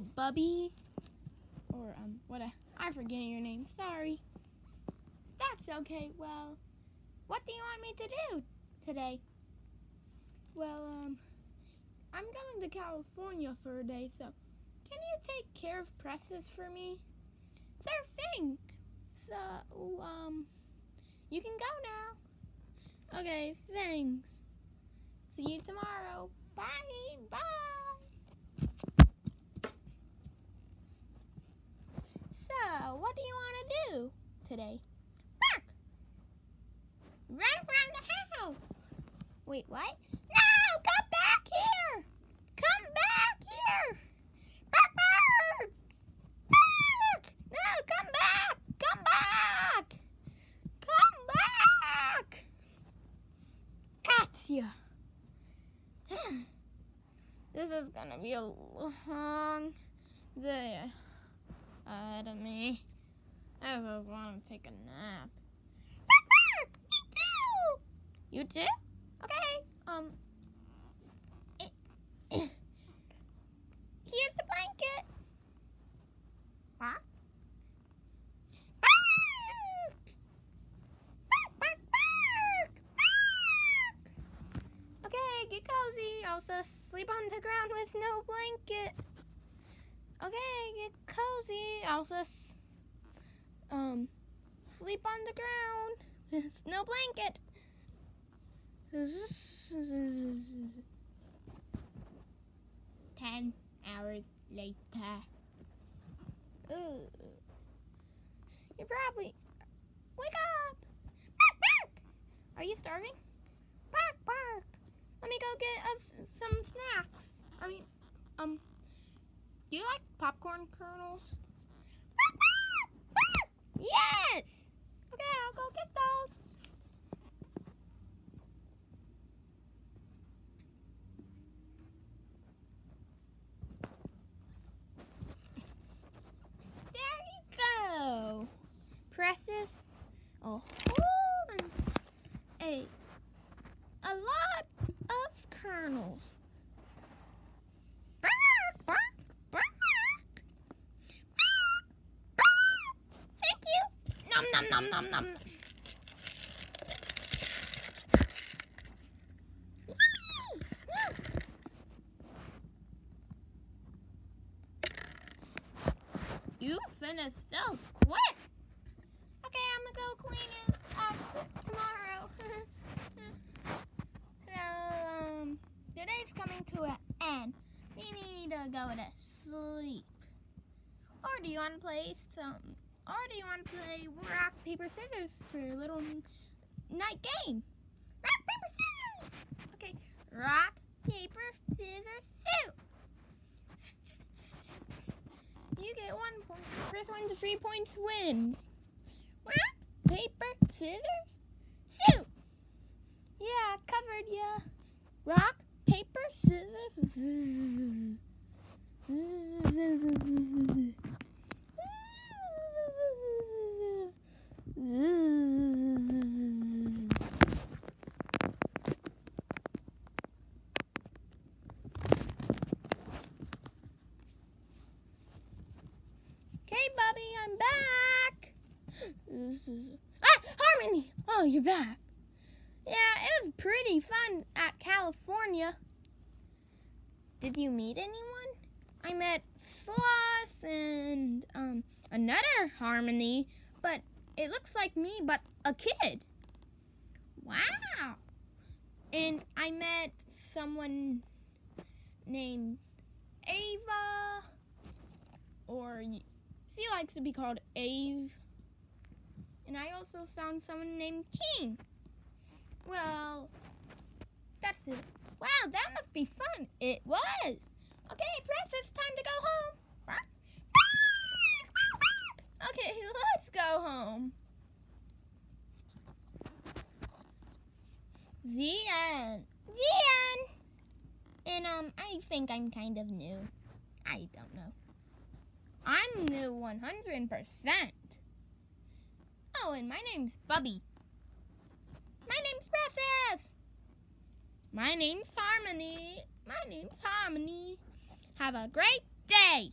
Bubby. Or, um, what a, I forget your name. Sorry. That's okay. Well, what do you want me to do today? Well, um, I'm going to California for a day, so can you take care of Precious for me? Sure thing. So, um, you can go now. Okay, thanks. See you tomorrow. Bye. Bye. So, what do you want to do today? Bark. Run around the house. Wait, what? No, come back here. Come back here. Bark, bark. Bark. No, come back. Come back. Come back. Gotcha. this is gonna be a long day ahead of me. I just want to take a nap. Me too. You too? Okay. Um. Here's a blanket. Huh? Bark! Bark, bark, bark, bark. Okay, get cozy. Also, sleep on the ground with no blanket. Okay, get cozy. Also, um, sleep on the ground with no blanket. Ten hours later. Ugh. You're probably. Wake up! Bark, bark! Are you starving? Bark, bark! Let me go get us some snacks. I mean, um, do you like popcorn kernels? Yes! Okay, I'll go get those. There you go. Precious a whole and a a lot of kernels. Bark, bark, bark. Bark, bark. Thank you. Nom nom nom. You finished those quick. Okay, I'm gonna go clean it up tomorrow. so, um, today's coming to an end. We need to go to sleep. Or do you want to play some? Or do you want to play rock paper scissors for a little night game? Rock paper scissors. Okay, rock paper scissors shoot. You get one point. First one to three points wins. Rock, paper, scissors, shoot. Yeah, covered ya. Rock, paper, scissors. Okay, Bubby, I'm back. Ah, Harmony! Oh, you're back. Yeah, it was pretty fun at California. Did you meet anyone? I met Sloss and um another Harmony, but it looks like me, but a kid. Wow. And I met someone named Ava, or she likes to be called Ave. And I also found someone named King. Well, that's it. Wow, that must be fun. It was. Okay, Press, it's time to go home. Okay, let's go home. The end. The end. And um, I think I'm kind of new. I don't know. I'm new 100%. Oh, and my name's Bubby. My name's Precious. My name's Harmony. My name's Harmony. Have a great day.